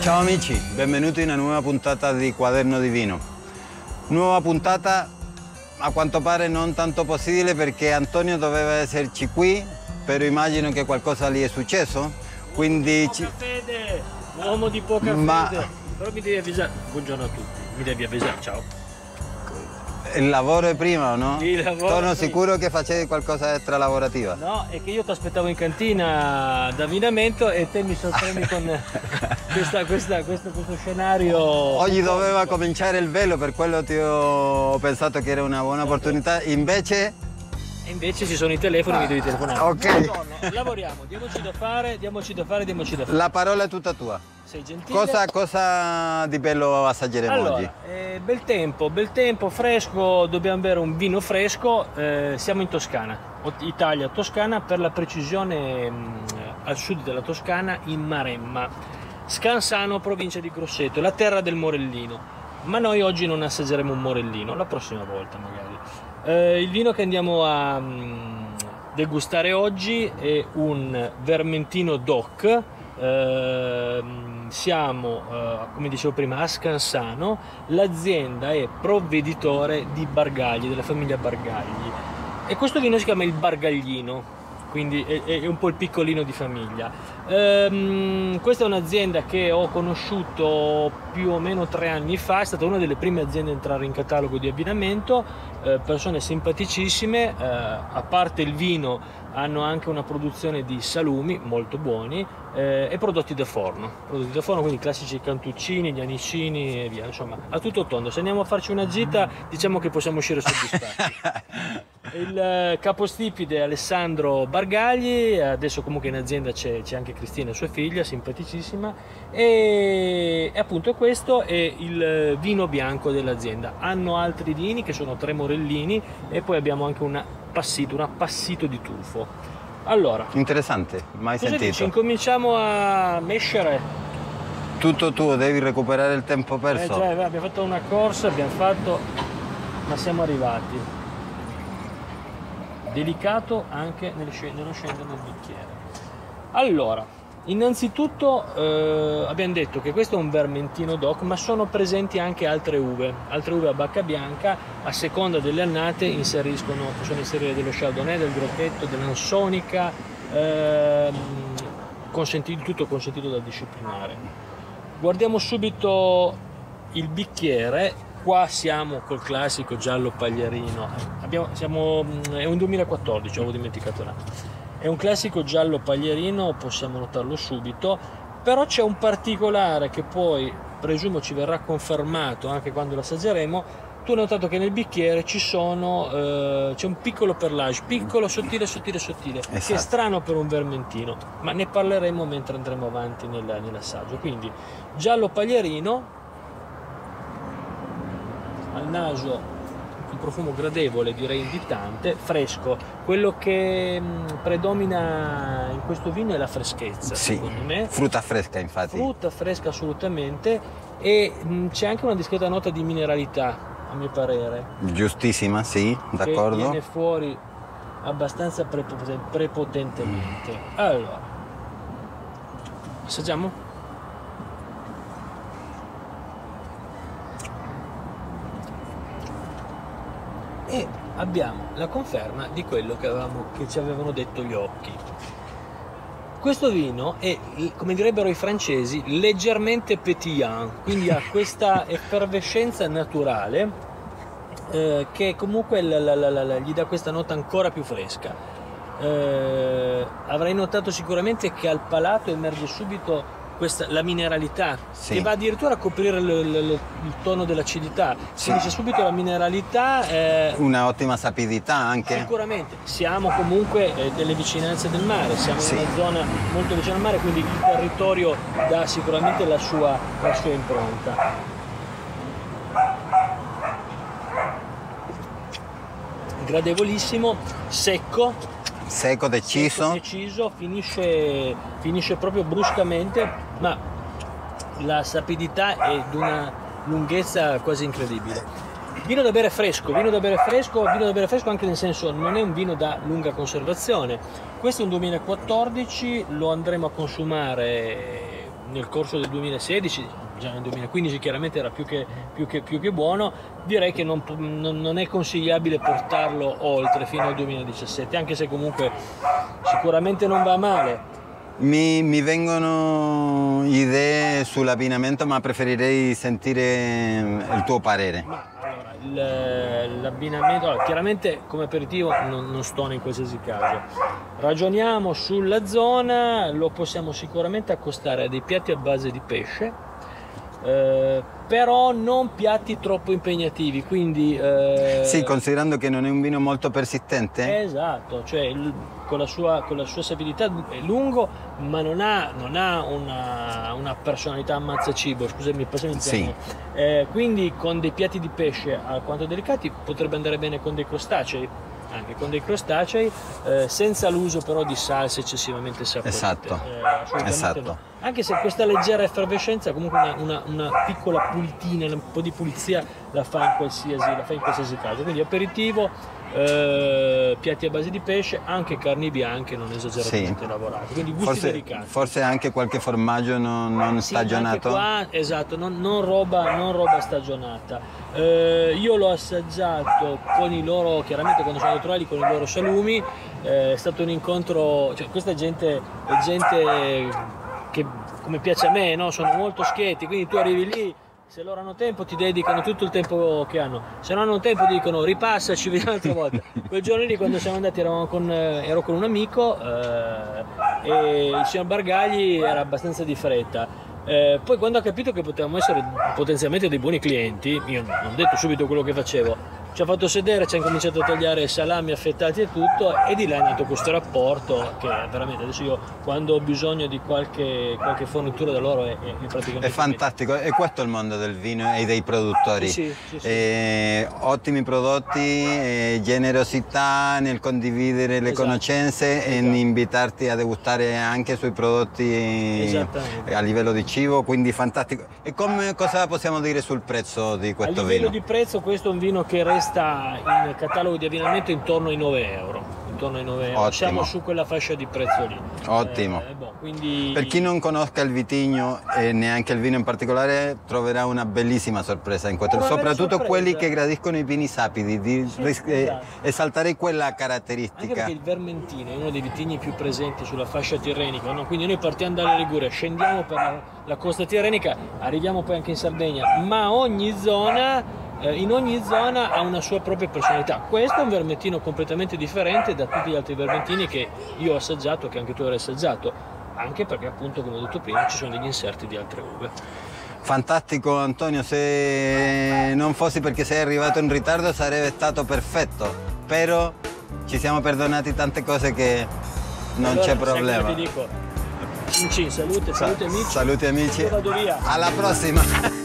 Ciao amici, benvenuti in una nuova puntata di Quaderno di Vino. Nuova puntata a quanto pare non tanto possibile perché Antonio doveva esserci qui, però immagino che qualcosa gli è successo. Quindi Poca fede, uomo di poca Ma- fede. Però mi devi avvisare. Buongiorno a tutti, mi devi avvisare, ciao. il lavoro è prima o no? Il lavoro Sono sicuro che facevi qualcosa extra lavorativa. No, è che io ti aspettavo in cantina d'avvinamento e te mi sorprendi con questa- questa- questo, questo scenario. Oggi doveva cominciare il velo, per quello ti ho pensato che era una buona opportunità. Invece, E invece ci sono i telefoni, mi devi telefonare. ok. Buongiorno, lavoriamo, diamoci da fare, diamoci da fare, diamoci da fare. la parola è tutta tua. Sei gentile. Cosa, cosa di bello assaggeremo Allora, oggi? eh, bel tempo, bel tempo, fresco, dobbiamo bere un vino fresco, eh, siamo in Toscana, Italia, Toscana, per la precisione mh, al sud della Toscana, in Maremma, Scansano, provincia di Grosseto, la terra del Morellino. Ma noi oggi non assaggeremo un Morellino, la prossima volta magari. Eh, il vino che andiamo a mh, degustare oggi è un Vermentino DOC. Ehm, siamo, eh, come dicevo prima, a Scansano. L'azienda è provveditore di Bargagli, della famiglia Bargagli. E questo vino si chiama il Bargaglino, quindi è, è un po' il piccolino di famiglia. Ehm, questa è un'azienda che ho conosciuto più o meno tre anni fa, è stata una delle prime aziende a entrare in catalogo di abbinamento, persone simpaticissime, eh, a parte il vino hanno anche una produzione di salumi molto buoni eh, e prodotti da forno, prodotti da forno, quindi classici cantuccini, gli anicini e via, insomma, a tutto tondo. Se andiamo a farci una gita diciamo che possiamo uscire soddisfatti. Il eh, capostipite Alessandro Bargagli, adesso comunque in azienda c'è, c'è anche Cristina, sua figlia, simpaticissima, e, e appunto questo è il eh, vino bianco dell'azienda. Hanno altri vini che sono tre morellini e poi abbiamo anche un passito, un appassito di tufo. Allora, Interessante, mai cosa dici? sentito. Incominciamo a mescere? Tutto tu, devi recuperare il tempo Eh, perso. già, abbiamo fatto una corsa, abbiamo fatto, ma siamo arrivati. Delicato anche nello scendere nel bicchiere. Allora, innanzitutto eh, abbiamo detto che questo è un vermentino doc, ma sono presenti anche altre uve, altre uve a bacca bianca, a seconda delle annate inseriscono, possono inserire dello chardonnay, del groppetto, dell'ansonica, consentito, tutto consentito da disciplinare. Guardiamo subito il bicchiere. Qua siamo col classico giallo paglierino. Abbiamo- siamo- è un 2014, avevo dimenticato l'anno. È un classico giallo paglierino, possiamo notarlo subito, però c'è un particolare che poi presumo ci verrà confermato anche quando lo assaggeremo. Tu hai notato che nel bicchiere ci sono, eh, c'è un piccolo perlage, piccolo, sottile, sottile, sottile, che è Esatto. strano per un vermentino, ma ne parleremo mentre andremo avanti nel- nell'assaggio. Quindi giallo paglierino, al naso un profumo gradevole, direi invitante, fresco. Quello che mh, predomina in questo vino è la freschezza, Sì, secondo me. frutta fresca infatti. Frutta fresca assolutamente e mh, c'è anche una discreta nota di mineralità, a mio parere, Giustissima, sì, che d'accordo. viene fuori abbastanza prepoten- prepotentemente. Allora, assaggiamo? E abbiamo la conferma di quello che, avevamo- che ci avevano detto gli occhi. Questo vino è, come direbbero i francesi, leggermente pétillant, quindi ha questa effervescenza naturale eh, che comunque la- la- la- gli dà questa nota ancora più fresca. Eh, avrai notato sicuramente che al palato emerge subito questa, la mineralità, Sì. che va addirittura a coprire il, il- il- il tono dell'acidità. Sì. Quindi c'è subito la mineralità. eh, Una ottima sapidità anche. Sicuramente, siamo comunque eh, delle vicinanze del mare, siamo Sì. in una zona molto vicina al mare, quindi il territorio dà sicuramente la sua, la sua impronta. Gradevolissimo, secco, Secco, deciso. secco, deciso, finisce, finisce proprio bruscamente, ma la sapidità è di una lunghezza quasi incredibile. Vino da bere fresco, vino da bere fresco, vino da bere fresco anche nel senso non è un vino da lunga conservazione. Questo è un 2014, lo andremo a consumare nel corso del 2016, già nel 2015 chiaramente era più che, più che, più che buono, direi che non, non, è consigliabile portarlo oltre fino al 2017, anche se comunque sicuramente non va male. Mi, mi vengono idee sull'abbinamento, ma preferirei sentire il tuo parere. Ma, allora, l'abbinamento, chiaramente come aperitivo non, non sto in qualsiasi caso. Ragioniamo sulla zona, lo possiamo sicuramente accostare a dei piatti a base di pesce, eh, però non piatti troppo impegnativi quindi eh... sì considerando che non è un vino molto persistente esatto cioè con, la sua, con la sua sapidità è lungo ma non ha, non ha una, una, personalità ammazza cibo scusami passami il sì. eh, quindi con dei piatti di pesce alquanto delicati potrebbe andare bene con dei crostacei anche con dei crostacei, eh, senza l'uso però di salse eccessivamente saporite. Esatto. Eh, esatto. No. Anche se questa leggera effervescenza, comunque una, una, una, piccola pulitina, un po' di pulizia la fa in qualsiasi, fa in qualsiasi caso. Quindi aperitivo, eh, piatti a base di pesce, anche carni bianche non esageratamente sì. lavorate, quindi gusti forse, delicati. Forse anche qualche formaggio non, non sì, stagionato? Qua, esatto, non, non, roba, non, roba, stagionata. Eh, io l'ho assaggiato con i loro, chiaramente quando sono naturali, con i loro salumi, eh, è stato un incontro, cioè, questa gente, è gente che come piace a me, no? sono molto schietti, quindi tu arrivi lì se loro hanno tempo ti dedicano tutto il tempo che hanno, se non hanno tempo dicono ripassa, ci vediamo un'altra volta. Quel giorno lì quando siamo andati con, eh, ero con un amico eh, e il signor Bargagli era abbastanza di fretta. Eh, poi quando ha capito che potevamo essere potenzialmente dei buoni clienti, io non ho detto subito quello che facevo, ci ha fatto sedere, ci ha cominciato a tagliare salami affettati e tutto e di là è nato questo rapporto che veramente adesso io quando ho bisogno di qualche, qualche fornitura da loro è, è praticamente... È fantastico, e questo è il mondo del vino e dei produttori. Sì, sì, sì, eh, ottimi prodotti, eh, generosità nel condividere le esatto. conoscenze esatto. e in invitarti a degustare anche sui prodotti a livello di cibo, quindi fantastico. E come, cosa possiamo dire sul prezzo di questo vino? A livello di prezzo questo è un vino che resta sta in catalogo di abbinamento intorno ai 9 euro. Intorno ai 9 euro. Siamo su quella fascia di prezzo lì. Ottimo. Eh, boh, quindi... Per chi non conosca il vitigno e neanche il vino in particolare, troverà una bellissima sorpresa in questo, soprattutto sorpresa. quelli che gradiscono i vini sapidi, di sì, esatto. esaltare quella caratteristica. Anche perché il Vermentino è uno dei vitigni più presenti sulla fascia tirrenica, no? quindi noi partiamo dalle Ligure, scendiamo per la, la costa tirrenica, arriviamo poi anche in Sardegna, ma ogni zona eh, in ogni zona ha una sua propria personalità. Questo è un vermentino completamente differente da tutti gli altri vermentini che io ho assaggiato, che anche tu hai assaggiato, anche perché appunto come ho detto prima ci sono degli inserti di altre uve. Fantastico Antonio, se non fossi perché sei arrivato in ritardo sarebbe stato perfetto, però ci siamo perdonati tante cose che non allora, c'è problema. Ti dico. Amici, salute, salute amici. Saluti amici. Alla prossima.